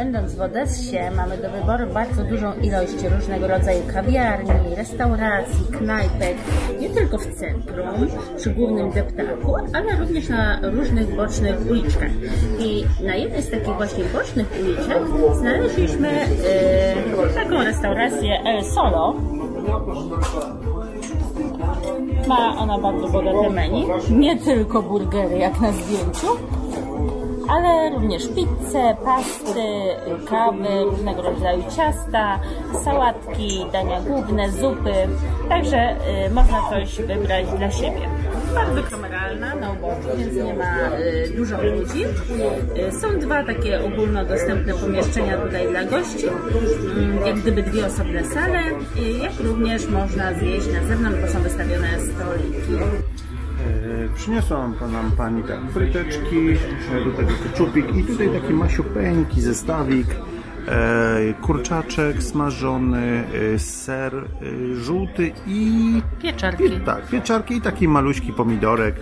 w Odessie mamy do wyboru bardzo dużą ilość różnego rodzaju kawiarni, restauracji, knajpek, nie tylko w centrum, przy głównym deptaku, ale również na różnych bocznych uliczkach. I na jednej z takich właśnie bocznych uliczek znaleźliśmy e, taką restaurację El Solo. Ma ona bardzo bogate menu, nie tylko burgery jak na zdjęciu, ale również pizze, pasty, kawy, różnego rodzaju ciasta, sałatki, dania główne, zupy. Także y, można coś wybrać dla siebie. Bardzo kameralna na uboczu, więc nie ma y, dużo ludzi. Y, są dwa takie ogólnodostępne pomieszczenia tutaj dla gości, y, jak gdyby dwie osobne sale, jak również można zjeść na zewnątrz, bo są wystawione stoliki. E, Przyniosła nam pani tak fryteczki, e, do tego keczupik i tutaj taki masiupeńki zestawik, e, kurczaczek smażony, ser żółty i Pieczarki. pie, tak, pieczarki i taki maluśki pomidorek.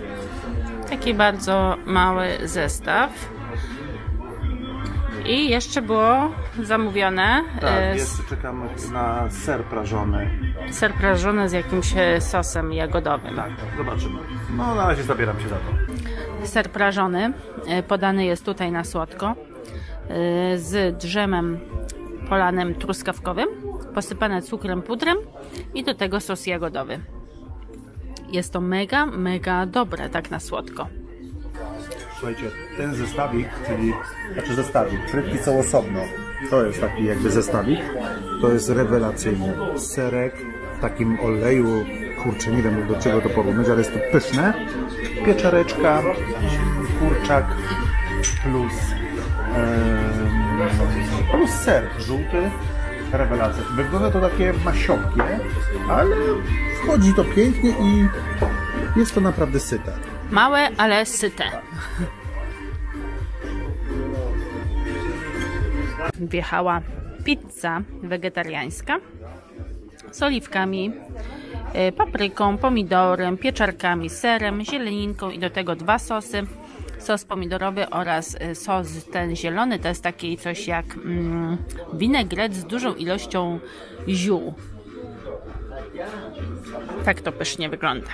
Taki bardzo mały zestaw. I jeszcze było zamówione Tak, jeszcze czekamy na ser prażony. ser prażony z jakimś e, sosem jagodowym. Tak, zobaczymy. No na razie zabieram się za to. Ser prażony e, podany jest tutaj na słodko e, z drzemem polanym truskawkowym, posypane cukrem pudrem i do tego sos jagodowy. Jest to mega, mega dobre tak na słodko. Słuchajcie, ten zestawik, czyli, znaczy zestawik, frytki są osobno. To jest taki jakby zestawik. To jest rewelacyjny. Serek w takim oleju, kurczę, nie wiem do czego to porównać, ale jest to pyszne. Pieczareczka, kurczak plus, em, plus ser żółty. Rewelacja. Wygląda to takie masiowkie, ale wchodzi to pięknie i jest to naprawdę syte. Małe, ale syte. Wjechała pizza wegetariańska z oliwkami, y, papryką, pomidorem, pieczarkami, serem, zieleninką i do tego dwa sosy. Sos pomidorowy oraz y, sos ten zielony to jest taki coś jak mm, winegret z dużą ilością ziół. Tak to pysznie wygląda.